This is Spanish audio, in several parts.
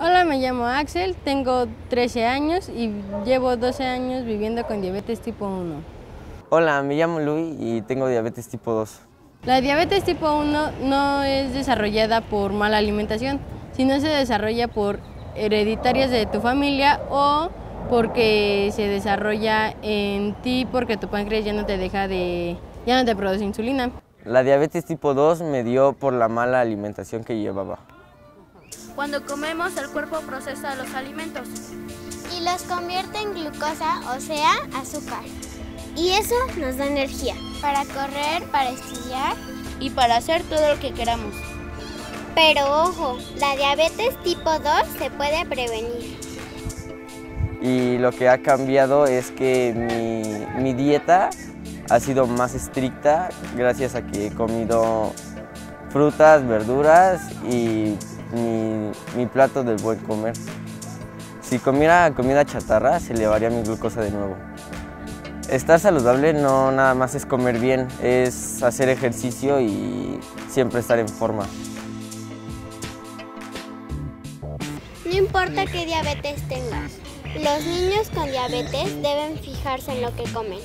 Hola, me llamo Axel, tengo 13 años y llevo 12 años viviendo con diabetes tipo 1. Hola, me llamo Luis y tengo diabetes tipo 2. La diabetes tipo 1 no es desarrollada por mala alimentación, sino se desarrolla por hereditarias de tu familia o porque se desarrolla en ti porque tu páncreas ya no te deja de, ya no te produce insulina. La diabetes tipo 2 me dio por la mala alimentación que llevaba. Cuando comemos, el cuerpo procesa los alimentos. Y los convierte en glucosa, o sea, azúcar. Y eso nos da energía para correr, para estudiar y para hacer todo lo que queramos. Pero ojo, la diabetes tipo 2 se puede prevenir. Y lo que ha cambiado es que mi, mi dieta ha sido más estricta gracias a que he comido frutas, verduras y mi, mi, plato del buen comer. Si comiera comida chatarra, se elevaría mi glucosa de nuevo. Estar saludable no nada más es comer bien, es hacer ejercicio y siempre estar en forma. No importa qué diabetes tengas, los niños con diabetes deben fijarse en lo que comen.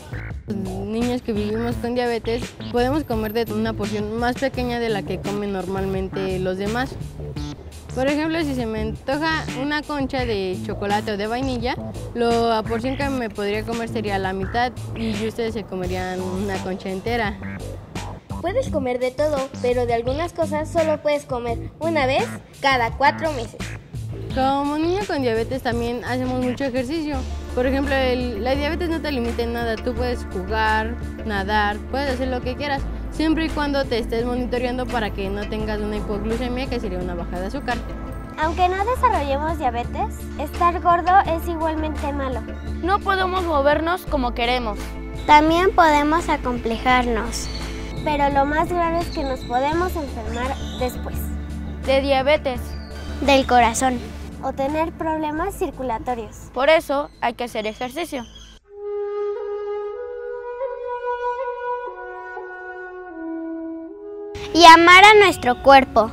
Los niños que vivimos con diabetes podemos comer de una porción más pequeña de la que comen normalmente los demás. Por ejemplo, si se me antoja una concha de chocolate o de vainilla, la porción que me podría comer sería la mitad y ustedes se comerían una concha entera. Puedes comer de todo, pero de algunas cosas solo puedes comer una vez cada cuatro meses. Como niño con diabetes también hacemos mucho ejercicio. Por ejemplo, la diabetes no te limita en nada. Tú puedes jugar, nadar, puedes hacer lo que quieras, siempre y cuando te estés monitoreando para que no tengas una hipoglucemia, que sería una baja de azúcar. Aunque no desarrollemos diabetes, estar gordo es igualmente malo. No podemos movernos como queremos. También podemos acomplejarnos. Pero lo más grave es que nos podemos enfermar después. De diabetes. Del corazón o tener problemas circulatorios. Por eso hay que hacer ejercicio. y amar a nuestro cuerpo.